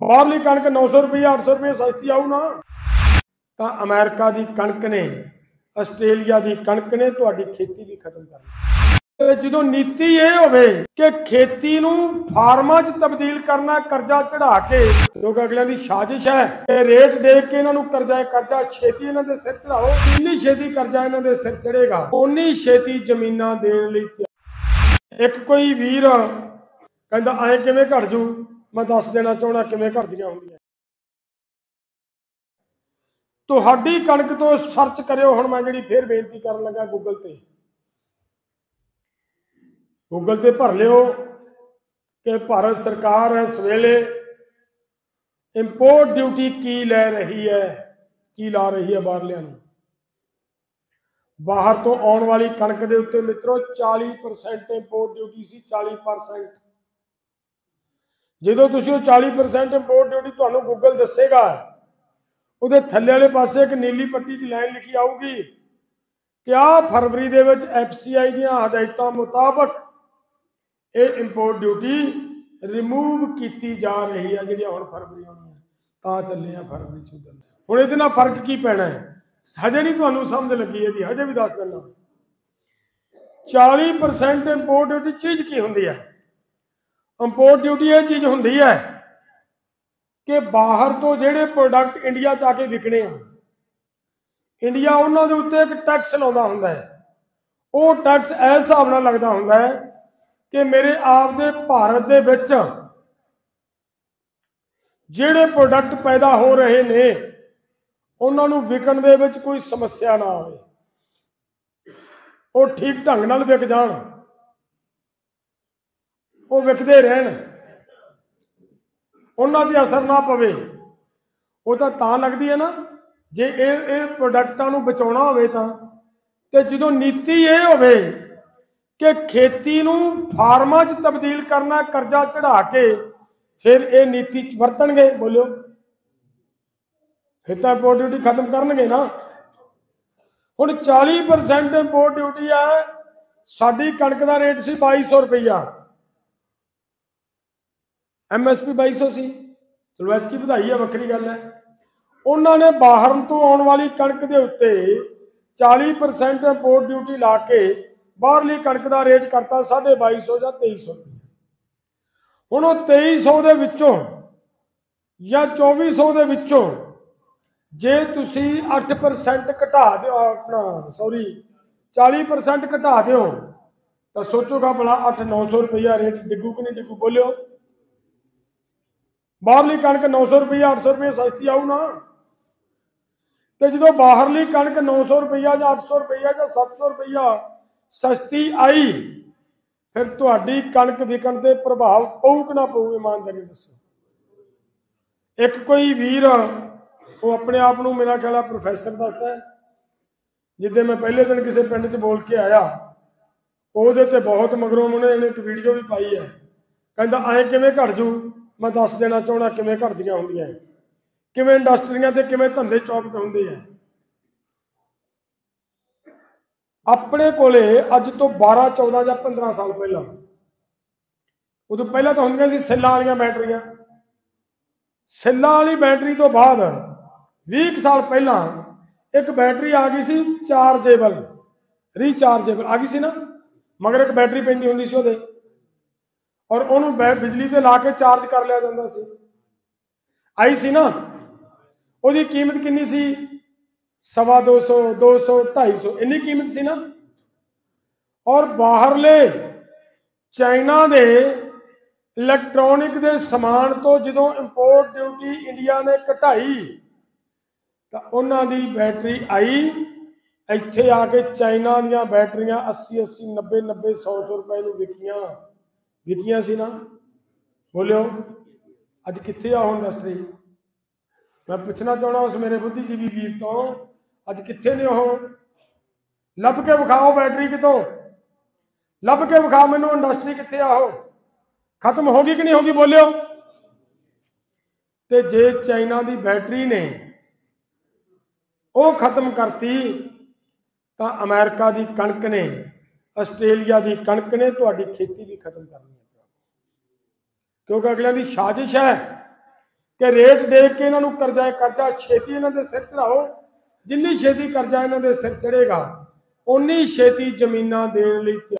ਬਾਹਰਲੀ ਕਣਕ 900 ਰੁਪਏ 800 ਰੁਪਏ ਸਸਤੀ ਆਊ ਨਾ। ਤਾਂ ਅਮਰੀਕਾ ਦੀ ਕਣਕ ਨੇ, ਆਸਟ੍ਰੇਲੀਆ ਦੀ ਕਣਕ ਨੇ ਤੁਹਾਡੀ ਖੇਤੀ ਵੀ ਖਤਮ ਕਰ ਦਿੱਤੀ। ਜਦੋਂ ਨੀਤੀ ਇਹ ਹੋਵੇ ਕਿ ਖੇਤੀ ਨੂੰ ਫਾਰਮਾਂ 'ਚ ਤਬਦੀਲ ਕਰਨਾ, ਕਰਜ਼ਾ ਚੜਾ ਕੇ ਲੋਕ ਅਗਲਿਆਂ ਦੀ ਸਾਜ਼ਿਸ਼ ਹੈ ਕਿ ਰੇਟ ਦੇ ਕੇ ਇਹਨਾਂ ਨੂੰ ਕਰਜ਼ਾ ਕਰਜ਼ਾ ਛੇਤੀ ਇਹਨਾਂ ਦੇ ਸਿਰ ਚੜਾਓ ਜਿੰਨੀ ਛੇਤੀ ਕਰਜ਼ਾ ਇਹਨਾਂ ਦੇ ਸਿਰ ਚੜੇਗਾ ਉਨੀ ਛੇਤੀ ਜ਼ਮੀਨਾਂ ਦੇਣ ਲਈ ਤਿਆਰ। ਇੱਕ ਕੋਈ ਵੀਰ ਕਹਿੰਦਾ, ਐ ਕਿਵੇਂ ਘਟ ਜੂ? ਮੈਂ ਦੱਸ ਦੇਣਾ ਚਾਹੁੰਦਾ ਕਿਵੇਂ ਘਟਦੀਆਂ ਹੁੰਦੀਆਂ। ਤੁਹਾਡੀ ਕਣਕ ਤੋਂ ਸਰਚ ਕਰਿਓ, ਹੁਣ ਮੈਂ ਜਿਹੜੀ ਫੇਰ ਬੇਨਤੀ ਕਰਨ ਲੱਗਾ ਗੂਗਲ ਤੇ। ਗੂਗਲ ਤੇ ਭਰ ਲਿਓ ਕਿ ਭਾਰਤ ਸਰਕਾਰ ਇਸ ਵੇਲੇ ਇੰਪੋਰਟ ਡਿਊਟੀ ਕੀ ਲੈ ਰਹੀ ਹੈ, ਕੀ ਲਾ ਰਹੀ ਹੈ ਬਾਹਰਲਿਆਂ ਨੂੰ। ਬਾਹਰ ਤੋਂ ਆਉਣ ਵਾਲੀ ਕਣਕ ਦੇ ਉੱਤੇ ਮਿੱਤਰੋ 40% ਇੰਪੋਰਟ ਡਿਊਟੀ ਸੀ 40% ਜਦੋਂ ਤੁਸੀਂ ਉਹ 40% ਇੰਪੋਰਟ ਡਿਊਟੀ ਤੁਹਾਨੂੰ ਗੂਗਲ ਦੱਸੇਗਾ। ਉਹਦੇ ਥੱਲੇ ਵਾਲੇ ਪਾਸੇ ਇੱਕ ਨੀਲੀ ਪੱਟੀ 'ਚ ਲਾਈਨ ਲਿਖੀ ਆਊਗੀ ਕਿ ਆ ਫਰਵਰੀ ਦੇ ਵਿੱਚ ਐਫਸੀਆਈ ਦੀਆਂ ਹਦਾਇਤਾਂ ਮੁਤਾਬਕ ਇਹ ਇੰਪੋਰਟ ਡਿਊਟੀ ਰਿਮੂਵ ਕੀਤੀ ਜਾ ਰਹੀ ਹੈ ਜਿਹੜੀ ਹੁਣ ਫਰਵਰੀ ਆਉਣੀ ਹੈ ਤਾਂ ਚੱਲੇ ਆ ਫਰਵਰੀ ਚ ਉਧਰ। ਹੁਣ ਇਹਦੇ ਨਾਲ ਫ਼ਰਕ ਕੀ ਪੈਣਾ ਹੈ? ਹਜੇ ਨਹੀਂ ਤੁਹਾਨੂੰ ਸਮਝ ਲੱਗੀ ਇਹਦੀ, ਹਜੇ ਵੀ ਦੱਸ ਦਿੰਦਾ। 40% ਇੰਪੋਰਟ ਡਿਊਟੀ ਚੀਜ਼ ਕੀ ਹੁੰਦੀ ਹੈ ਇੰਪੋਰਟ ਡਿਊਟੀ ਇਹ ਚੀਜ਼ ਹੁੰਦੀ ਹੈ ਕਿ ਬਾਹਰ ਤੋਂ ਜਿਹੜੇ ਪ੍ਰੋਡਕਟ ਇੰਡੀਆ ਚ ਆ ਕੇ ਵਿਕਣੇ ਆ ਇੰਡੀਆ ਉਹਨਾਂ ਦੇ ਉੱਤੇ ਇੱਕ ਟੈਕਸ ਲਾਉਂਦਾ ਹੁੰਦਾ ਹੈ। ਉਹ ਟੈਕਸ ਇਸ ਹਿਸਾਬ ਨਾਲ ਲੱਗਦਾ ਹੁੰਦਾ ਹੈ ਕਿ ਮੇਰੇ ਆਪ ਦੇ ਭਾਰਤ ਦੇ ਵਿੱਚ ਜਿਹੜੇ ਪ੍ਰੋਡਕਟ ਪੈਦਾ ਹੋ ਰਹੇ ਨੇ, ਉਹਨਾਂ ਨੂੰ ਵਿਕਣ ਦੇ ਵਿੱਚ ਕੋਈ ਸਮੱਸਿਆ ਨਾ ਆਵੇ। ਉਹ ਠੀਕ ਢੰਗ ਨਾਲ ਵਿਕ ਜਾਣ। ਉਹ ਵਿਕਦੇ ਰਹਿਣ। ਉਹਨਾਂ ਤੇ ਅਸਰ ਨਾ ਪਵੇ। ਉਹ ਤਾਂ ਤਾਂ ਲੱਗਦੀ ਹੈ ਨਾ, ਜੇ ਇਹ ਇਹ ਪ੍ਰੋਡਕਟਾਂ ਨੂੰ ਬਚਾਉਣਾ ਹੋਵੇ ਤਾਂ। ਤੇ ਜਦੋਂ ਨੀਤੀ ਇਹ ਹੋਵੇ ਕਿ ਖੇਤੀ ਨੂੰ ਫਾਰਮਾਂ 'ਚ ਤਬਦੀਲ ਕਰਨਾ, ਕਰਜ਼ਾ ਚੜਾ ਕੇ ਫਿਰ ਇਹ ਨੀਤੀ ਚ ਵਰਤਣਗੇ, ਬੋਲਿਓ। ਫਿਰ ਤਾਂ ਇੰਪੋਰਟ ਡਿਊਟੀ ਖਤਮ ਕਰਨਗੇ ਨਾ। ਹੁਣ 40% ਇੰਪੋਰਟ ਡਿਊਟੀ ਆ, ਸਾਡੀ ਕਣਕ ਦਾ ਰੇਟ ਸੀ 2200 ਰੁਪਈਆ। ਐਮਐਸਪੀ 2200 ਸੀ ਚਲੋ ਐਤਕੀ ਵਧਾਈ ਆ, ਵੱਖਰੀ ਗੱਲ ਹੈ ਉਹਨਾਂ ਨੇ ਬਾਹਰ ਤੋਂ ਆਉਣ ਵਾਲੀ ਕਣਕ ਦੇ ਉੱਤੇ 40% ਇੰਪੋਰਟ ਡਿਊਟੀ ਲਾ ਕੇ ਬਾਹਰਲੀ ਕਣਕ ਦਾ ਰੇਟ ਕਰਤਾ 2250 ਜਾਂ 2300 ਹੁਣ ਉਹ 2300 ਦੇ ਵਿੱਚੋਂ ਜਾਂ 2400 ਦੇ ਵਿੱਚੋਂ ਜੇ ਤੁਸੀਂ 8% ਘਟਾ ਦਿਓ ਆਪਣਾ ਸੌਰੀ 40% ਘਟਾ ਦਿਓ, ਤਾਂ ਸੋਚੋਗਾ ਭਲਾ 8-900 ਰੁਪਇਆ ਰੇਟ ਡਿੱਗੂ ਕਿ ਨਹੀਂ ਡਿੱਗੂ, ਬੋਲਿਓ। ਬਾਹਰਲੀ ਕਣਕ 900 ਰੁਪਇਆ 800 ਰੁਪਏ ਸਸਤੀ ਆਊ ਨਾ। ਤੇ ਜਦੋਂ ਬਾਹਰਲੀ ਕਣਕ 900 ਰੁਪਇਆ ਜਾਂ 800 ਰੁਪਇਆ ਜਾਂ 700 ਰੁਪਇਆ ਸਸਤੀ ਆਈ, ਫਿਰ ਤੁਹਾਡੀ ਕਣਕ ਵਿਕਣ ਤੇ ਪ੍ਰਭਾਵ ਪਊ ਕਿ ਨਾ ਪਊ, ਇਮਾਨਦਾਰੀ ਦੱਸੋ। ਇੱਕ ਕੋਈ ਵੀਰ, ਉਹ ਆਪਣੇ ਆਪ ਨੂੰ ਮੇਰਾ ਖਿਆਲ ਆ ਪ੍ਰੋਫੈਸਰ ਦੱਸਦਾ ਹੈ। ਜਿੱਦੇ ਮੈਂ ਪਹਿਲੇ ਦਿਨ ਕਿਸੇ ਪਿੰਡ 'ਚ ਬੋਲ ਕੇ ਆਇਆ, ਉਹਦੇ ਤੇ ਬਹੁਤ ਮਗਰੋਂ ਉਹਨੇ ਇੱਕ ਵੀਡੀਓ ਵੀ ਪਾਈ ਹੈ। ਕਹਿੰਦਾ, ਐ ਕਿਵੇਂ ਘਟ ਜੂ? ਮੈਂ ਦੱਸ ਦੇਣਾ ਚਾਹਣਾ ਕਿਵੇਂ ਘਟਦੀਆਂ ਹੁੰਦੀਆਂ ਕਿਵੇਂ ਇੰਡਸਟਰੀਆਂ ਤੇ ਕਿਵੇਂ ਧੰਦੇ ਚੌਪਟ ਹੁੰਦੇ ਆ। ਆਪਣੇ ਕੋਲੇ ਅੱਜ ਤੋਂ 12 14 ਜਾਂ 15 ਸਾਲ ਪਹਿਲਾਂ, ਉਦੋਂ ਪਹਿਲਾਂ ਤਾਂ ਹੁੰਦੀਆਂ ਸੀ ਸੈੱਲਾਂ ਵਾਲੀਆਂ ਬੈਟਰੀਆਂ। ਸੈੱਲਾਂ ਵਾਲੀ ਬੈਟਰੀ ਤੋਂ ਬਾਅਦ 20 ਸਾਲ ਪਹਿਲਾਂ ਇੱਕ ਬੈਟਰੀ ਆ ਗਈ ਸੀ ਚਾਰਜੇਬਲ, ਰੀਚਾਰਜੇਬਲ। ਆ ਗਈ ਸੀ ਨਾ? ਮਗਰ ਇੱਕ ਬੈਟਰੀ ਪੈਂਦੀ ਹੁੰਦੀ ਸੀ ਉਹਦੇ। ਔਰ ਉਹਨੂੰ ਬਿਜਲੀ ਤੇ ਲਾ ਕੇ ਚਾਰਜ ਕਰ ਲਿਆ ਜਾਂਦਾ ਸੀ। ਆਈ ਸੀ ਨਾ, ਉਹਦੀ ਕੀਮਤ ਕਿੰਨੀ ਸੀ? ਸਵਾ 200 200 250 ਇੰਨੀ ਕੀਮਤ ਸੀ ਨਾ। ਔਰ ਬਾਹਰਲੇ ਚਾਈਨਾ ਦੇ ਇਲੈਕਟ੍ਰੋਨਿਕ ਦੇ ਸਮਾਨ ਤੋਂ ਜਦੋਂ ਇੰਪੋਰਟ ਡਿਊਟੀ ਇੰਡੀਆ ਨੇ ਘਟਾਈ ਤਾਂ ਉਹਨਾਂ ਦੀ ਬੈਟਰੀ ਆਈ। ਇੱਥੇ ਆ ਕੇ ਚਾਈਨਾ ਦੀਆਂ ਬੈਟਰੀਆਂ 80 80 90 90 100 100 ਰੁਪਏ ਨੂੰ ਵਿਕੀਆਂ। ਵਿਕੀਆਂ ਸੀ ਨਾ। ਬੋਲਿਓ, ਅੱਜ ਕਿੱਥੇ ਆ ਉਹ ਇੰਡਸਟਰੀ ਮੈਂ ਪੁੱਛਣਾ ਚਾਹਣਾ ਉਸ ਮੇਰੇ ਬੁੱਧੀਜੀਵੀ ਵੀਰ ਤੋਂ, ਅੱਜ ਕਿੱਥੇ ਨੇ ਉਹ? ਲੱਭ ਕੇ ਵਿਖਾਓ ਬੈਟਰੀ ਕਿਤੋਂ? ਲੱਭ ਕੇ ਵਿਖਾਓ ਮੈਨੂੰ ਇੰਡਸਟਰੀ ਕਿੱਥੇ ਆ ਉਹ? ਖਤਮ ਹੋ ਗਈ ਕਿ ਨਹੀਂ ਹੋ ਗਈ, ਬੋਲਿਓ। ਤੇ ਜੇ ਚਾਈਨਾ ਦੀ ਬੈਟਰੀ ਨੇ ਉਹ ਖਤਮ ਕਰਤੀ, ਤਾਂ ਅਮਰੀਕਾ ਦੀ ਕਣਕ ਨੇ ਆਸਟ੍ਰੇਲੀਆ ਦੀ ਕਣਕ ਨੇ ਤੁਹਾਡੀ ਖੇਤੀ ਵੀ ਖਤਮ ਕਰਨੀ ਹੈ ਕਿਉਂਕਿ ਅਗਲਿਆਂ ਦੀ ਸਾਜ਼ਿਸ਼ ਹੈ ਕਿ ਰੇਟ ਦੇ ਕੇ ਇਹਨਾਂ ਨੂੰ ਕਰਜ਼ਾ ਕਰਜ਼ਾ, ਛੇਤੀ ਇਹਨਾਂ ਦੇ ਸਿਰ ਚੜਾਓ। ਜਿੰਨੀ ਛੇਤੀ ਕਰਜ਼ਾ ਇਹਨਾਂ ਦੇ ਸਿਰ ਚੜੇਗਾ ਉਨੀ ਛੇਤੀ ਜ਼ਮੀਨਾਂ ਦੇਣ ਲਈ